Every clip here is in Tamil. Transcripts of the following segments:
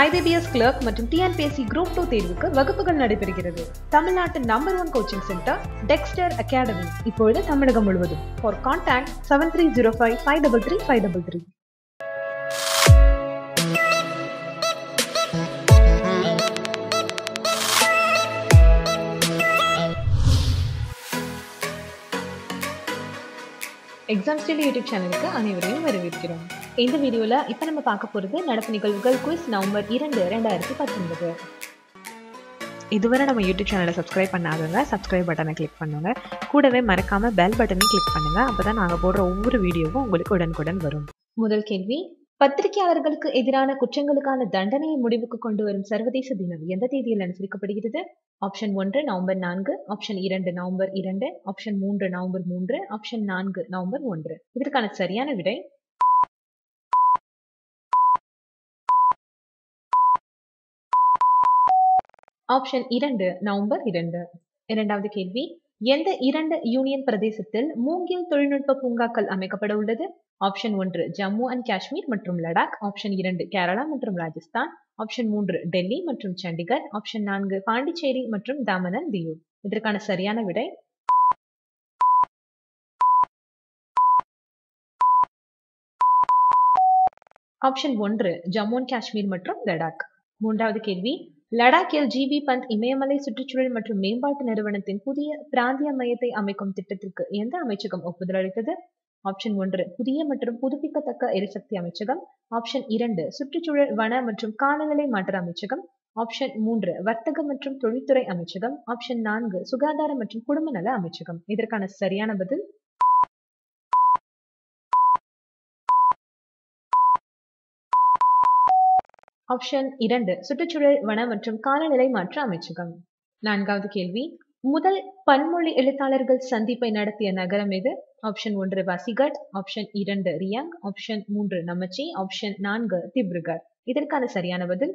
ஐபிபிஎஸ் கிளர்க் மற்றும் டிஎன்பிஎஸ்சி குரூப் டூ தேர்வுக்கு வகுப்புகள் நடைபெறுகிறது. தமிழ்நாட்டின் number one coaching centre Dexter academy இப்பொழுது தமிழகம் முழுவதும். For contact seven three zero five five double three five double three exam still YouTube சேனலுக்கு அனைவரையும் வரவேற்கிறோம். இந்த வீடியோவில் இப்போ நம்ம பார்க்க போகிறது நடப்பு நிகழ்வுகள் குவிஸ் நவம்பர் இரண்டு ரெண்டாயிரத்தி பத்தொன்பது. இதுவரை நம்ம யூடியூப் சேனலை சப்ஸ்கிரைப் பண்ணாதவங்க சப்ஸ்கிரைப் பட்டனை கிளிக் பண்ணுங்க. கூடவே மறக்காம பெல் பட்டனையும் கிளிக் பண்ணுங்க. அப்பதான் நாங்கள் போடுற ஒவ்வொரு வீடியோவும் உங்களுக்கு உடனுக்குடன் வரும். முதல் கேள்வி பத்திரிகையாளர்களுக்கு எதிரான குற்றங்களுக்கான தண்டனையை முடிவுக்கு கொண்டு வரும் சர்வதேச தினம் எந்த தேதியில் அனுசரிக்கப்படுகிறது? ஆப்ஷன் ஒன்று நவம்பர் நான்கு. ஆப்ஷன் இரண்டு நவம்பர் இரண்டு. ஆப்ஷன் மூன்று நவம்பர் மூன்று. ஆப்ஷன் நான்கு நவம்பர் ஒன்று. இதற்கான சரியான விடை? ஆப்ஷன் இரண்டு நவம்பர் இரண்டு. இரண்டாவது கேள்வி. எந்த இரண்டு யூனியன் பிரதேசத்தில் மூங்கில் தொழில்நுட்ப பூங்காக்கள் அமைக்கப்பட உள்ளது? ஆப்ஷன் ஒன்று ஜம்மு அண்ட் காஷ்மீர் மற்றும் லடாக் ஆப்ஷன் இரண்டு கேரளா மற்றும் ராஜஸ்தான் ஆப்ஷன் மூன்று டெல்லி மற்றும் சண்டிகர் ஆப்ஷன் நான்கு பாண்டிச்சேரி மற்றும் தாமனன் தியூ இதற்கான சரியான விடை? ஆப்ஷன் ஒன்று ஜம்மு அண்ட் காஷ்மீர் மற்றும் லடாக் மூன்றாவது கேள்வி லடாக்கில் ஜிபி பந்த் இமயமலை சுற்றுச்சூழல் மற்றும் மேம்பாட்டு நிறுவனத்தின் புதிய பிராந்திய மையத்தை அமைக்கும் திட்டத்திற்கு எந்த அமைச்சகம் ஒப்புதல் அளித்தது? ஆப்ஷன் ஒன்று புதிய மற்றும் புதுப்பிக்கத்தக்க எரிசக்தி அமைச்சகம். ஆப்ஷன் இரண்டு சுற்றுச்சூழல் வன மற்றும் காலநிலை மாற்ற அமைச்சகம். ஆப்ஷன் மூன்று வர்த்தக மற்றும் தொழில்துறை அமைச்சகம். ஆப்ஷன் நான்கு சுகாதார மற்றும் குடும்ப நல அமைச்சகம். இதற்கான சரியான பதில்? ஆப்ஷன் இரண்டு சுற்றுச்சூழல் வன மற்றும் காலநிலை மாற்ற அமைச்சகம். நான்காவது கேள்வி முதல் பன்மொழி எழுத்தாளர்கள் சந்திப்பை நடத்திய நகரம் எது? ஆப்ஷன் ஒன்று வசிகட். ஆப்ஷன் இரண்டு ரியாங். ஆப்ஷன் மூன்று நமச்சி. ஆப்ஷன் நான்கு திப்ருகர். இதற்கான சரியான பதில்?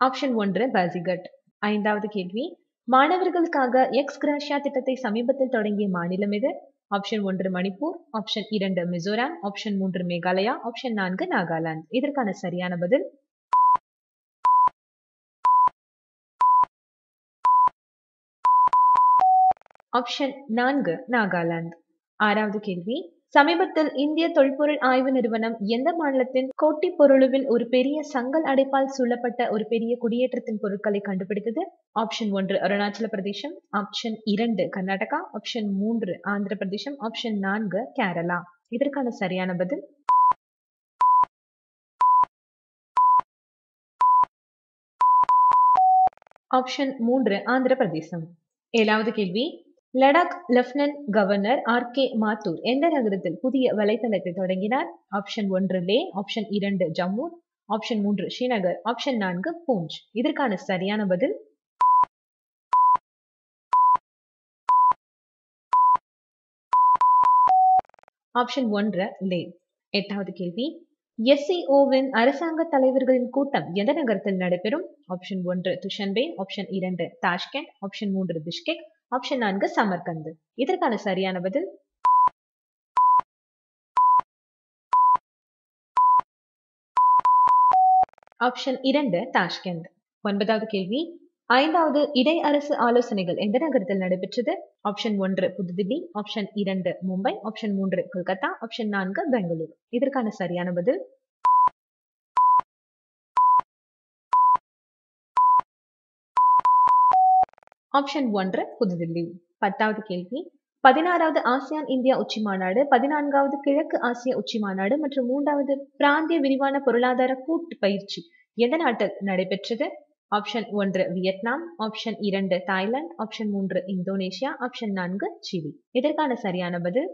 ஆப்ஷன் ஒன்று பாசிகட் ஐந்தாவது கேள்வி மாணவர்களுக்காக எக்ஸ் கிராஷியா திட்டத்தை சமீபத்தில் தொடங்கிய மாநிலம் எது? ஆப்ஷன் ஒன்று மணிப்பூர் ஆப்ஷன் இரண்டு மிசோராம் ஆப்ஷன் மூன்று மேகாலயா ஆப்ஷன் நான்கு நாகாலாந்து. இதற்கான சரியான பதில்? ஆப்ஷன் நான்கு நாகாலாந்து. ஆறாவது கேள்வி. சமீபத்தில் இந்திய தொல்பொருள் ஆய்வு நிறுவனம் எந்த மாநிலத்தின் கோட்டி பொருளுவில் ஒரு பெரிய சங்கல் அடைப்பால் சூழப்பட்ட ஒரு பெரிய குடியேற்றத்தின் பொருட்களை கண்டுபிடித்தது? ஆப்ஷன் ஒன்று அருணாச்சல பிரதேசம். ஆப்ஷன் இரண்டு கர்நாடகா. ஆப்ஷன் மூன்று ஆந்திர பிரதேசம். ஆப்ஷன் நான்கு கேரளா. இதற்கான சரியான பதில்? ஆப்ஷன் மூன்று ஆந்திர பிரதேசம். ஏழாவது கேள்வி. Ladakh lieutenant governor R K Mathur எந்த நகரத்தில் புதிய வலைத்தளத்தை தொடங்கினார்? ஆப்ஷன் ஒன்று லே ஆப்ஷன் இரண்டு ஜம்மு ஆப்ஷன் மூன்று ஸ்ரீநகர் ஆப்ஷன் நான்கு பூஞ்ச். இதற்கான சரியான பதில்? ஆப்ஷன் ஒன்று லே. எட்டாவது கேள்வி. எஸ்சிஓவின் அரசாங்க தலைவர்களின் கூட்டம் எந்த நகரத்தில் நடைபெறும்? ஆப்ஷன் ஒன்று துஷன்பே ஆப்ஷன் இரண்டு தாஷ்கண்ட் ஆப்ஷன் மூன்று பிஷ்கெக் ஆப்ஷன் நான்கு சமர்கந்து. இதற்கான சரியான பதில்? ஆப்ஷன் இரண்டு தாஷ்கண்ட் ஒன்பதாவது கேள்வி. ஐந்தாவது இடை அரசு ஆலோசனைகள் எந்த நகரத்தில் நடைபெற்றது? ஆப்ஷன் ஒன்று புதுதில்லி. ஆப்ஷன் இரண்டு மும்பை. ஆப்ஷன் மூன்று கொல்கத்தா. ஆப்ஷன் நான்கு பெங்களூரு. இதற்கான சரியான பதில்? ஆப்ஷன் ஒன்று புதுதில்லி. பத்தாவது கேள்வி. பதினாறாவது ஆசியான் இந்தியா உச்சி மாநாடு பதினான்காவது கிழக்கு ஆசிய உச்சி மாநாடு மற்றும் மூன்றாவது பிராந்திய விரிவான பொருளாதார கூட்டு பயிற்சி. எந்த நாட்டில் நடைபெற்றது? ஆப்ஷன் ஒன்று வியட்நாம். ஆப்ஷன் இரண்டு தாய்லாந்து. ஆப்ஷன் மூன்று இந்தோனேஷியா. ஆப்ஷன் நான்கு சிலி. இதற்கான சரியான பதில்?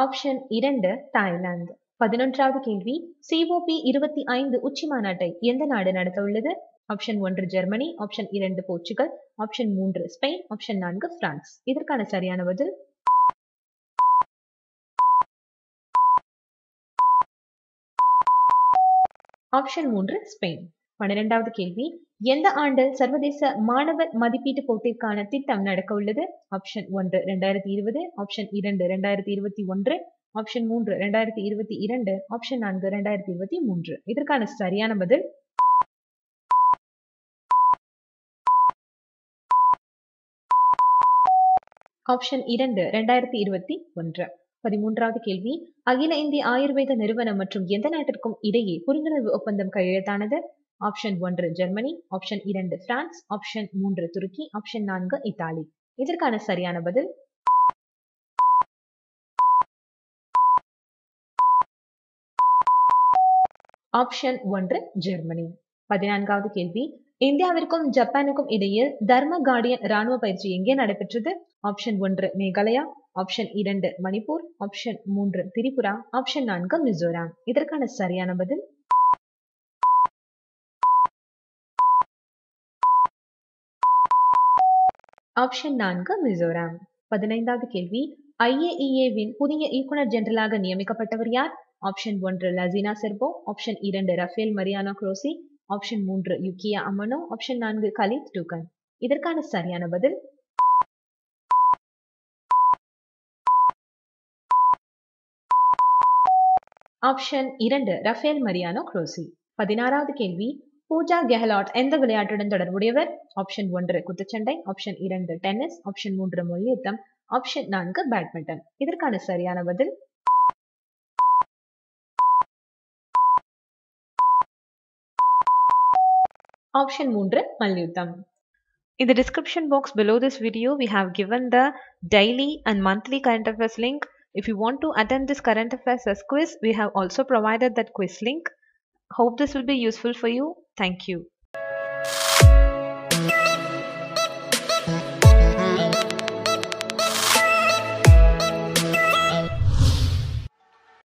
ஆப்ஷன் இரண்டு தாய்லாந்து. பதினொன்றாவது கேள்வி சிஓபி இருபத்தி ஐந்து உச்சி மாநாட்டை எந்த நாடு நடத்த உள்ளது ஆப்ஷன் ஒன்று ஜெர்மனி ஆப்ஷன் இரண்டு போர்ச்சுகல் ஆப்ஷன் மூன்று ஸ்பெயின் ஆப்ஷன் நான்கு பிரான்ஸ். இதற்கான சரியான பதில்? ஆப்ஷன் மூன்று ஸ்பெயின். பன்னிரெண்டாவது கேள்வி எந்த ஆண்டு சர்வதேச மாணவர் மதிப்பீட்டு போட்டிக்கான திட்டம் நடக்க உள்ளது ஆப்ஷன் ஒன்று ரெண்டாயிரத்தி இருபது. ஆப்ஷன் இரண்டு ரெண்டாயிரத்தி இருபத்தி ஒன்று. ஆப்ஷன் மூன்று ரெண்டாயிரத்தி இருபத்தி இரண்டு. ஆப்ஷன் நான்கு ரெண்டாயிரத்தி இருபத்தி மூன்று. இதற்கான சரியான பதில்? ஆப்ஷன் இரண்டு ரெண்டாயிரத்தி இருபத்தி ஒன்று. பதிமூன்றாவது கேள்வி. அகில இந்திய ஆயுர்வேத நிறுவனம் மற்றும் எந்த நாட்டிற்கும் இடையே புரிந்துணர்வு ஒப்பந்தம் கையெழுத்தானது? ஆப்ஷன் ஒன்று ஜெர்மனி ஆப்ஷன் இரண்டு பிரான்ஸ் ஆப்ஷன் மூன்று துருக்கி ஆப்ஷன் நான்கு இத்தாலி இதற்கான சரியான பதில்? ஆப்ஷன் ஒன்று ஜெர்மனி பதினான்காவது கேள்வி. இந்தியாவிற்கும் ஜப்பானுக்கும் இடையில் தர்ம கார்டியன் ராணுவ பயிற்சி எங்கே நடைபெற்றது? ஆப்ஷன் ஒன்று மேகாலயா. ஆப்ஷன் இரண்டு மணிப்பூர். ஆப்ஷன் மூன்று திரிபுரா. ஆப்ஷன் நான்கு மிசோராம். இதற்கான சரியான பதில்? ஆப்ஷன் நான்கு மிசோராம். பதினைந்தாவது கேள்வி. ஐஏஇஏவின் புதிய இயக்குனர் ஜெனரலாக நியமிக்கப்பட்டவர் யார்? ஆப்ஷன் ஒன்று லசீனா செர்போ. ஆப்ஷன் இரண்டு ரஃபேல் மரியானோ குரோசி. ஆப்ஷன் மூன்று யுக்கியா அமனோ. ஆப்ஷன் நான்கு கலீத் டூகன். இதற்கான சரியான பதில்? ஆப்ஷன் இரண்டு ரஃபேல் மரியானோ குரோசி. பதினாறாவது கேள்வி. பூஜா கெஹலாட் எந்த விளையாட்டுடன் தொடர்புடையவர்? ஆப்ஷன் ஒன்று குத்துச்சண்டை. ஆப்ஷன் இரண்டு டென்னிஸ். ஆப்ஷன் மூன்று மொழியுத்தம் ஆப்ஷன் நான்கு பேட்மிண்டன். இதற்கான சரியான பதில்? Option 3 In the description box below this video, we have given the daily and monthly current affairs link. If you want to attend this current affairs quiz, we have also provided that quiz link. Hope this will be useful for you. Thank you.